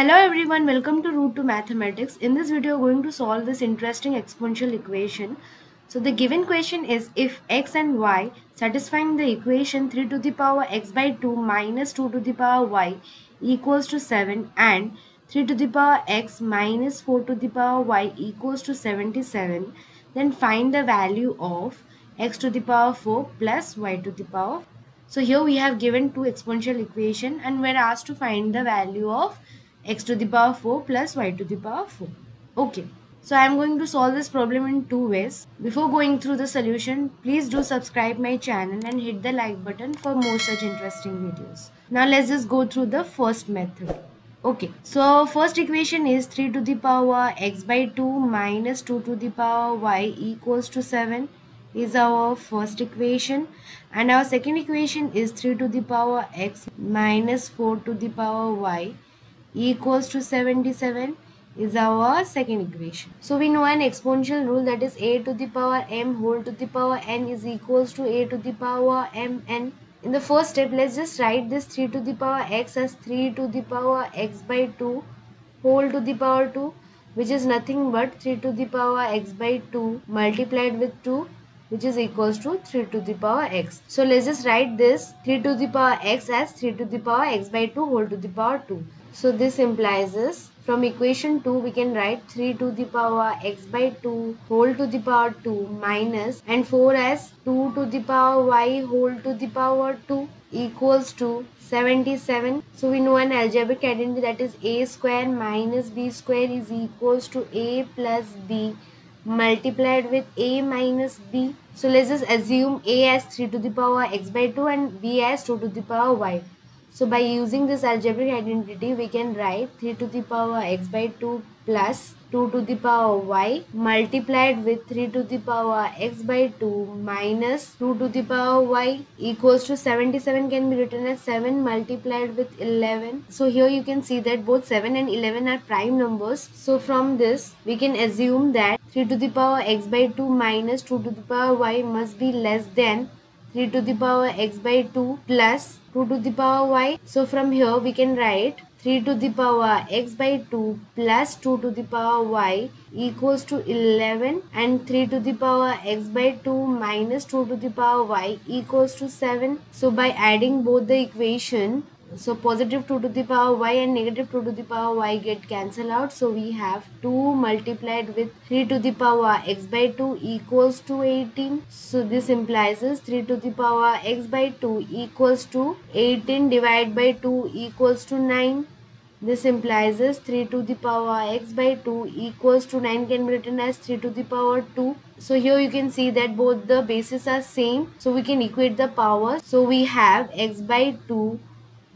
Hello everyone, welcome to Route to Mathematics. In this video, we're going to solve this interesting exponential equation. So the given question is if x and y satisfying the equation 3 to the power x by 2 minus 2 to the power y equals to 7 and 3 to the power x minus 4 to the power y equals to 77 then find the value of x to the power 4 plus y to the power so here we have given two exponential equation and we're asked to find the value of x to the power 4 plus y to the power 4. Okay. So I am going to solve this problem in two ways. Before going through the solution, please do subscribe my channel and hit the like button for more such interesting videos. Now let's just go through the first method. Okay, so first equation is 3 to the power x by 2 minus 2 to the power y equals to 7 is our first equation and our second equation is 3 to the power x minus 4 to the power y equals to 77 is our second equation. So we know an exponential rule that is a to the power m whole to the power n is equals to a to the power m n. In the first step, let's just write this 3 to the power x as 3 to the power x by 2 whole to the power 2 which is nothing but 3 to the power x by 2 multiplied with 2 which is equals to 3 to the power x. So let's just write this 3 to the power x as 3 to the power x by 2 whole to the power 2. So this implies this. From equation 2 we can write 3 to the power x by 2 whole to the power 2 minus and 4 as 2 to the power y whole to the power 2 equals to 77. So we know an algebraic identity that is a square minus b square is equals to a plus b multiplied with a minus b. So let's just assume a as 3 to the power x by 2 and b as 2 to the power y. So by using this algebraic identity, we can write 3 to the power x by 2 plus 2 to the power y multiplied with 3 to the power x by 2 minus 2 to the power y equals to 77 can be written as 7 multiplied with 11. So here you can see that both 7 and 11 are prime numbers. So from this we can assume that 3 to the power x by 2 minus 2 to the power y must be less than 3 to the power x by 2 plus 2 to the power y. So from here we can write 3 to the power x by 2 plus 2 to the power y equals to 11 and 3 to the power x by 2 minus 2 to the power y equals to 7. So by adding both the equation so positive 2 to the power y and negative 2 to the power y get cancelled out. So we have 2 multiplied with 3 to the power x by 2 equals to 18. So this implies is 3 to the power x by 2 equals to 18 divided by 2 equals to 9. This implies is 3 to the power x by 2 equals to 9 can be written as 3 to the power 2. So here you can see that both the bases are same. So we can equate the power. So we have x by 2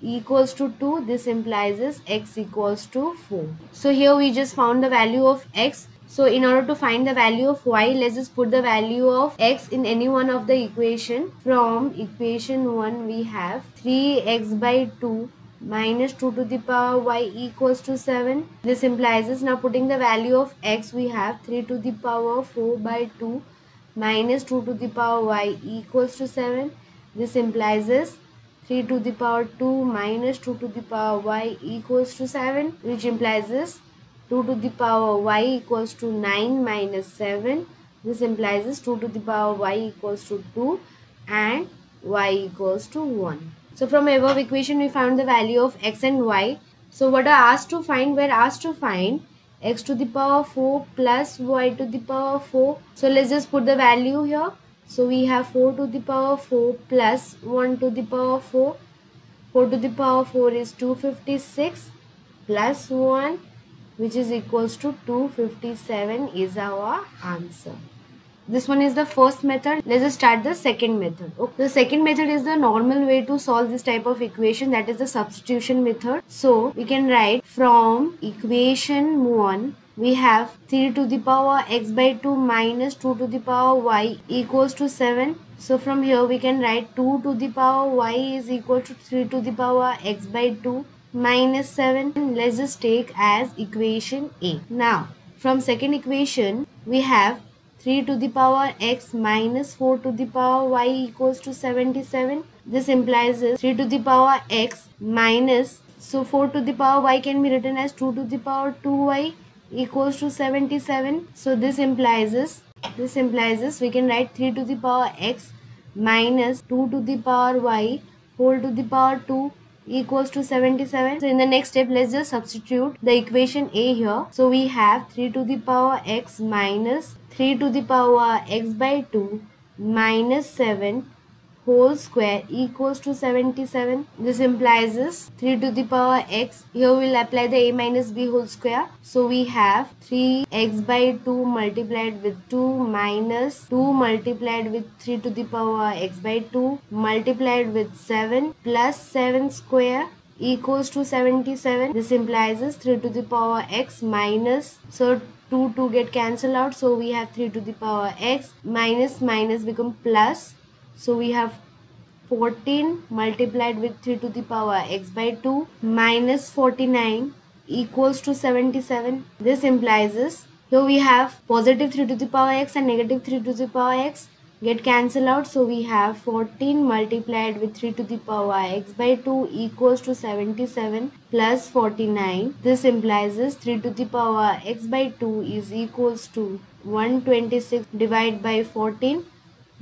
equals to 2 this implies is x equals to 4 so here we just found the value of x. So in order to find the value of y let's just put the value of x in any one of the equation. From equation 1 we have 3x by 2 minus 2 to the power y equals to 7 this implies is now putting the value of x we have 3 to the power 4 by 2 minus 2 to the power y equals to 7 this implies is 3 to the power 2 minus 2 to the power y equals to 7 which implies this 2 to the power y equals to 9 minus 7 this implies this 2 to the power y equals to 2 and y equals to 1 so from above equation we found the value of x and y. So what are asked to find? We're asked to find x to the power 4 plus y to the power 4 so let's just put the value here so we have 4 to the power 4 plus 1 to the power 4. 4 to the power 4 is 256 plus 1 which is equals to 257 is our answer. This one is the first method. Let's start the second method. Okay. The second method is the normal way to solve this type of equation that is the substitution method. So we can write from equation 1 we have 3 to the power x by 2 minus 2 to the power y equals to 7. So from here we can write 2 to the power y is equal to 3 to the power x by 2 minus 7. Let's just take as equation A. Now from second equation we have 3 to the power x minus 4 to the power y equals to 77. This implies is 3 to the power x minus So 4 to the power y can be written as 2 to the power 2y equals to 77. So this implies this, this implies this we can write 3 to the power x minus 2 to the power y whole to the power 2 equals to 77. So in the next step, let's just substitute the equation A here. So we have 3 to the power x minus 3 to the power x by 2 minus 7 whole square equals to 77. This implies this 3 to the power x. Here we will apply the a minus b whole square. So we have 3x by 2 multiplied with 2 minus 2 multiplied with 3 to the power x by 2 multiplied with 7 plus 7 square equals to 77. This implies is 3 to the power x minus so 2 2 get cancelled out so we have 3 to the power x minus minus become plus so we have 14 multiplied with 3 to the power x by 2 minus 49 equals to 77. This implies this. Here we have positive 3 to the power x and negative 3 to the power x get cancelled out. So we have 14 multiplied with 3 to the power x by 2 equals to 77 plus 49. This implies this 3 to the power x by 2 is equals to 126 divided by 14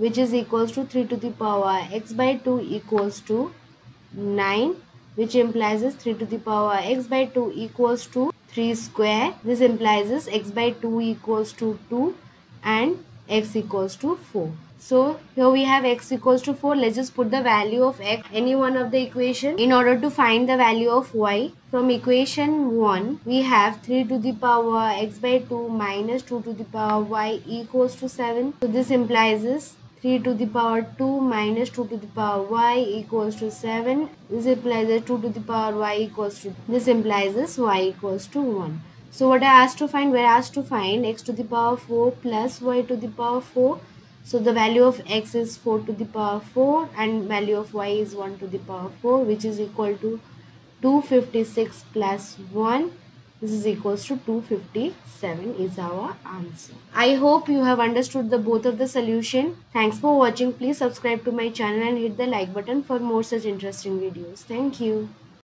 which is equals to 3 to the power x by 2 equals to 9 which implies is 3 to the power x by 2 equals to 3 square. This implies is x by 2 equals to 2 and x equals to 4. So here we have x equals to 4. Let's just put the value of x any one of the equation in order to find the value of y. From equation 1 we have 3 to the power x by 2 minus 2 to the power y equals to 7. So this implies 3 to the power 2 minus 2 to the power y equals to 7. This implies that 2 to the power y equals to, this implies this y equals to 1. So what I asked to find, we're asked to find x to the power 4 plus y to the power 4. So the value of x is 4 to the power 4 and value of y is 1 to the power 4 which is equal to 256 plus 1 this is equals to 257 is our answer. I hope you have understood the both of the solution. Thanks for watching. Please subscribe to my channel and hit the like button for more such interesting videos. Thank you.